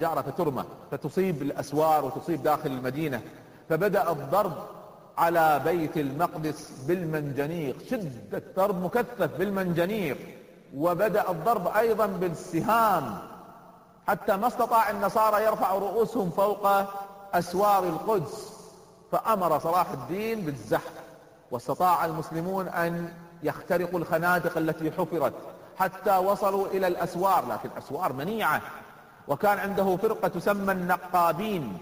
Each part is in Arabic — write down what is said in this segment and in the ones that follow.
حجارة فترمى فتصيب الأسوار وتصيب داخل المدينة. فبدأ الضرب على بيت المقدس بالمنجنيق شدة ضرب مكثف بالمنجنيق. وبدأ الضرب أيضا بالسهام. حتى ما استطاع النصارى يرفعوا رؤوسهم فوق أسوار القدس. فأمر صلاح الدين بالزحف. واستطاع المسلمون أن يخترقوا الخنادق التي حفرت حتى وصلوا إلى الأسوار. لكن أسوار منيعة. وكان عنده فرقة تسمى النقابين.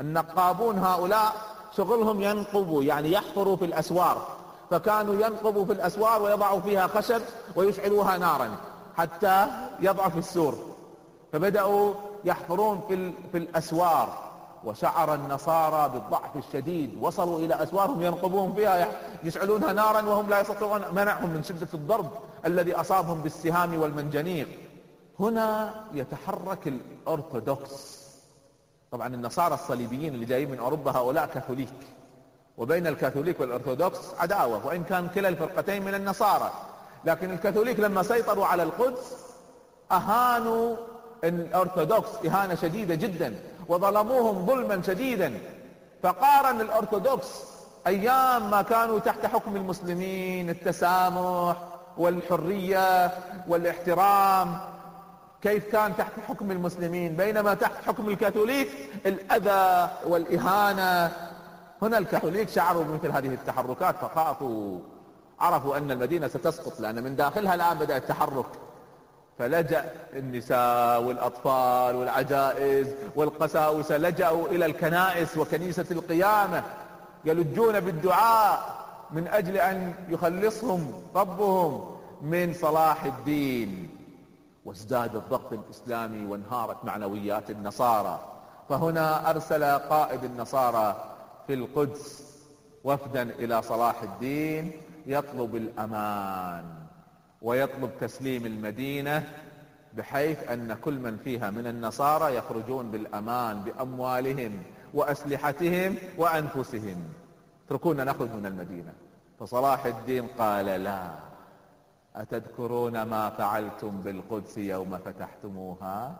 النقابون هؤلاء شغلهم ينقبوا يعني يحفروا في الأسوار. فكانوا ينقبوا في الأسوار ويضعوا فيها خشب ويشعلوها نارا حتى يضعف السور. فبدأوا يحفرون في, في الأسوار. وشعر النصارى بالضعف الشديد. وصلوا إلى أسوارهم ينقبون فيها يشعلونها نارا وهم لا يستطيعون منعهم من شدة الضرب الذي أصابهم بالسهام والمنجنيق. هنا يتحرك الأرثوذكس. طبعا النصارى الصليبيين اللي جايين من أوروبا هؤلاء كاثوليك. وبين الكاثوليك والأرثوذكس عداوة وإن كان كلا الفرقتين من النصارى. لكن الكاثوليك لما سيطروا على القدس أهانوا الأرثوذكس إهانة شديدة جدا وظلموهم ظلما شديدا. فقارن الأرثوذكس أيام ما كانوا تحت حكم المسلمين التسامح والحرية والاحترام. كيف كان تحت حكم المسلمين؟ بينما تحت حكم الكاثوليك الأذى والإهانة. هنا الكاثوليك شعروا بمثل هذه التحركات فخافوا. عرفوا أن المدينة ستسقط لأن من داخلها الآن بدأ التحرك. فلجأ النساء والأطفال والعجائز والقساوسة لجأوا إلى الكنائس وكنيسة القيامة. يلجون بالدعاء من أجل أن يخلصهم ربهم من صلاح الدين. وازداد الضغط الإسلامي وانهارت معنويات النصارى. فهنا أرسل قائد النصارى في القدس وفدا إلى صلاح الدين يطلب الأمان ويطلب تسليم المدينة بحيث أن كل من فيها من النصارى يخرجون بالأمان بأموالهم وأسلحتهم وأنفسهم. اتركونا نخرج من المدينة. فصلاح الدين قال لا. أتذكرون ما فعلتم بالقدس يوم فتحتموها؟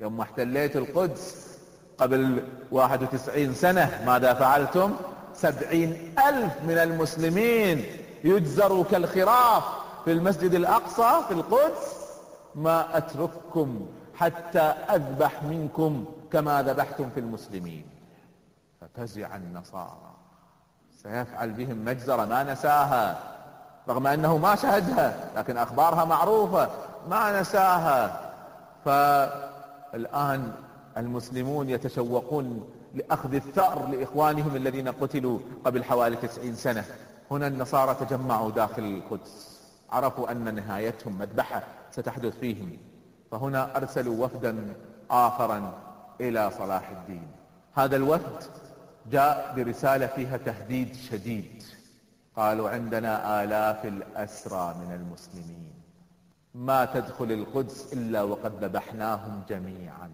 يوم احتليت القدس قبل واحد وتسعين سنة ماذا فعلتم؟ سبعين ألف من المسلمين يجزروا كالخراف في المسجد الأقصى في القدس. ما أترككم حتى أذبح منكم كما ذبحتم في المسلمين. ففزع النصارى. سيفعل بهم مجزرة ما نساها. رغم أنه ما شهدها لكن أخبارها معروفة ما نساها. فالآن المسلمون يتشوقون لأخذ الثأر لإخوانهم الذين قتلوا قبل حوالي تسعين سنة. هنا النصارى تجمعوا داخل القدس عرفوا أن نهايتهم مذبحة ستحدث فيهم. فهنا أرسلوا وفدا آخرا إلى صلاح الدين. هذا الوفد جاء برسالة فيها تهديد شديد. قالوا عندنا آلاف الأسرى من المسلمين. ما تدخل القدس إلا وقد ذبحناهم جميعا.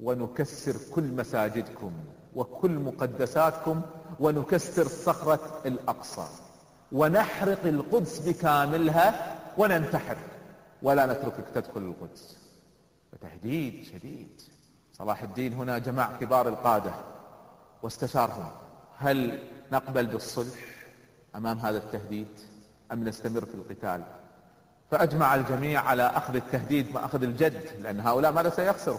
ونكسر كل مساجدكم وكل مقدساتكم ونكسر صخرة الأقصى. ونحرق القدس بكاملها وننتحر. ولا نتركك تدخل القدس. فتهديد شديد. صلاح الدين هنا جمع كبار القادة. واستشارهم. هل نقبل بالصلح؟ أمام هذا التهديد أم نستمر في القتال؟ فأجمع الجميع على أخذ التهديد وأخذ الجد لأن هؤلاء ماذا سيخسروا؟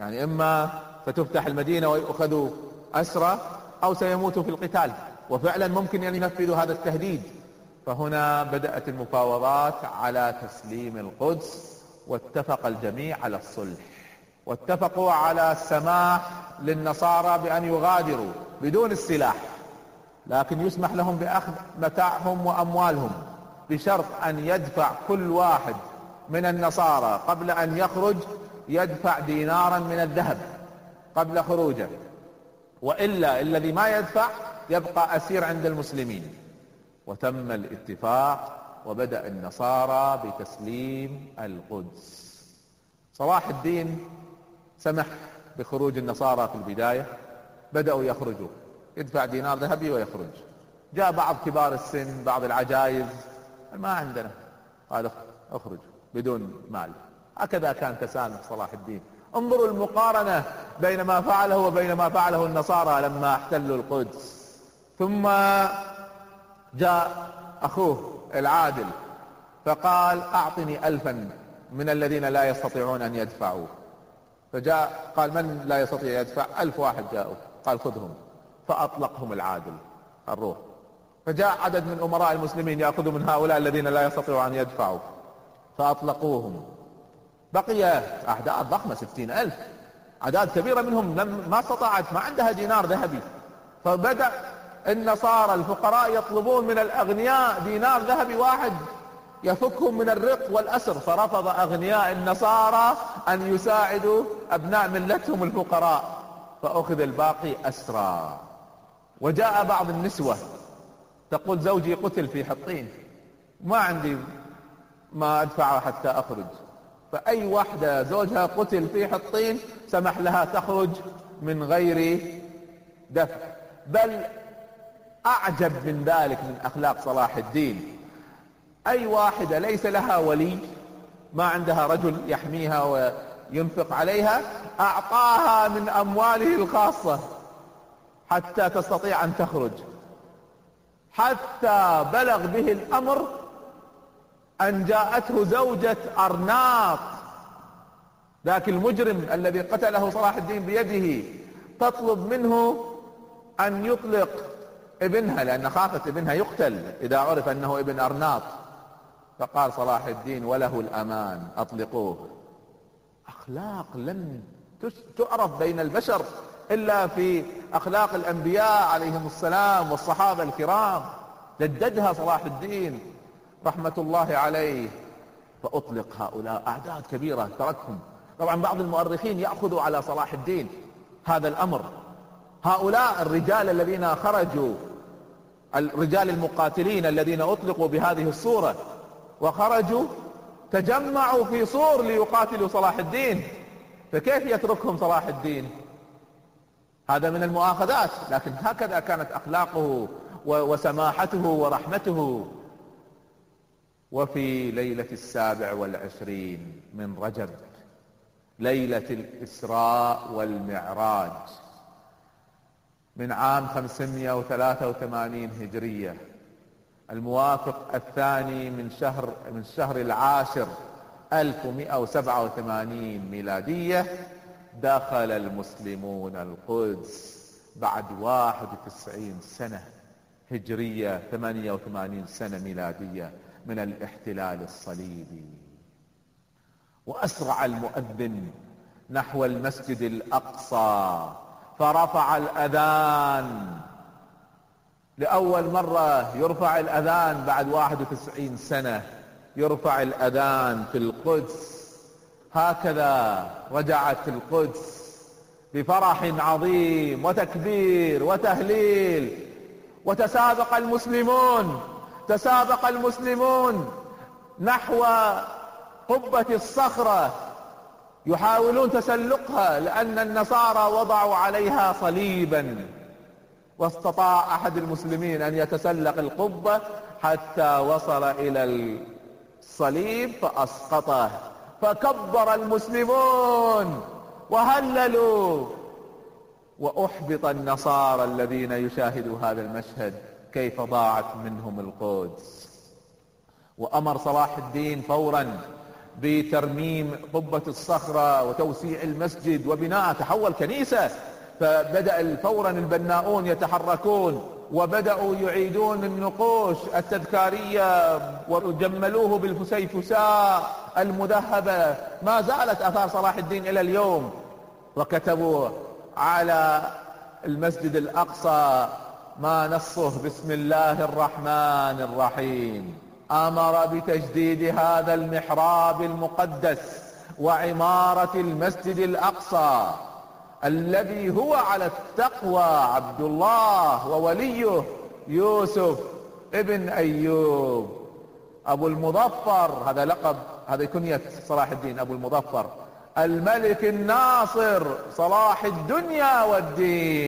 يعني إما فتفتح المدينة ويؤخذوا أسرى أو سيموتوا في القتال. وفعلا ممكن أن ينفذوا هذا التهديد. فهنا بدأت المفاوضات على تسليم القدس واتفق الجميع على الصلح. واتفقوا على السماح للنصارى بأن يغادروا بدون السلاح. لكن يسمح لهم بأخذ متاعهم وأموالهم بشرط أن يدفع كل واحد من النصارى قبل أن يخرج يدفع دينارا من الذهب قبل خروجه. وإلا الذي ما يدفع يبقى أسير عند المسلمين. وتم الاتفاق وبدأ النصارى بتسليم القدس. صلاح الدين سمح بخروج النصارى في البداية بدأوا يخرجوا. يدفع دينار ذهبي ويخرج. جاء بعض كبار السن بعض العجائز ما عندنا. قال اخرج بدون مال. هكذا كان تسامح صلاح الدين. انظروا المقارنة بين ما فعله وبين ما فعله النصارى لما احتلوا القدس. ثم جاء أخوه العادل فقال أعطني الفا من الذين لا يستطيعون أن يدفعوا فجاء قال من لا يستطيع يدفع؟ ألف واحد جاءوا. قال خذهم. فأطلقهم العادل الروح. فجاء عدد من أمراء المسلمين يأخذوا من هؤلاء الذين لا يستطيعوا أن يدفعوا. فأطلقوهم. بقي أعداد ضخمة ستين ألف. أعداد كبيرة منهم لم ما استطاعت ما عندها دينار ذهبي. فبدأ النصارى الفقراء يطلبون من الأغنياء دينار ذهبي واحد يفكهم من الرق والأسر. فرفض أغنياء النصارى أن يساعدوا أبناء ملتهم الفقراء. فأخذ الباقي اسرى وجاء بعض النسوة تقول زوجي قتل في حطين ما عندي ما أدفعه حتى أخرج. فأي واحدة زوجها قتل في حطين سمح لها تخرج من غير دفع. بل أعجب من ذلك من أخلاق صلاح الدين. أي واحدة ليس لها ولي ما عندها رجل يحميها وينفق عليها أعطاها من أمواله الخاصة. حتى تستطيع أن تخرج. حتى بلغ به الأمر أن جاءته زوجة أرناط. ذاك المجرم الذي قتله صلاح الدين بيده تطلب منه أن يطلق ابنها لأن خافت ابنها يقتل إذا عرف أنه ابن أرناط. فقال صلاح الدين وله الأمان أطلقوه. أخلاق لم تعرف بين البشر إلا في أخلاق الأنبياء عليهم السلام والصحابة الكرام. جددها صلاح الدين رحمة الله عليه. فأطلق هؤلاء. أعداد كبيرة تركهم. طبعا بعض المؤرخين يأخذوا على صلاح الدين هذا الأمر. هؤلاء الرجال الذين خرجوا الرجال المقاتلين الذين أطلقوا بهذه الصورة وخرجوا تجمعوا في صور ليقاتلوا صلاح الدين. فكيف يتركهم صلاح الدين؟ هذا من المؤاخذات لكن هكذا كانت أخلاقه وسماحته ورحمته. وفي ليلة السابع والعشرين من رجب ليلة الإسراء والمعراج من عام 583 هجرية الموافق الثاني من شهر من الشهر العاشر 1187 ميلادية دخل المسلمون القدس بعد 91 سنة هجرية 88 سنة ميلادية من الاحتلال الصليبي. وأسرع المؤذن نحو المسجد الأقصى فرفع الأذان. لأول مرة يرفع الأذان بعد 91 سنة. يرفع الأذان في القدس. هكذا رجعت القدس بفرح عظيم وتكبير وتهليل. وتسابق المسلمون تسابق المسلمون نحو قبة الصخرة. يحاولون تسلقها لأن النصارى وضعوا عليها صليبا. واستطاع أحد المسلمين أن يتسلق القبة حتى وصل إلى الصليب فأسقطه فكبر المسلمون وهللوا. وأحبط النصارى الذين يشاهدوا هذا المشهد كيف ضاعت منهم القدس. وأمر صلاح الدين فورا بترميم قبة الصخرة وتوسيع المسجد وبناء تحول كنيسة. فبدأ فورا البناؤون يتحركون. وبدأوا يعيدون النقوش التذكارية وجملوه بالفسيفساء المذهبة. ما زالت آثار صلاح الدين إلى اليوم. وكتبوا على المسجد الأقصى. ما نصه بسم الله الرحمن الرحيم. آمر بتجديد هذا المحراب المقدس وعمارة المسجد الأقصى. الذي هو على التقوى عبد الله ووليه يوسف ابن أيوب. أبو المظفر هذا لقب هذا كنية صلاح الدين أبو المظفر. الملك الناصر صلاح الدنيا والدين.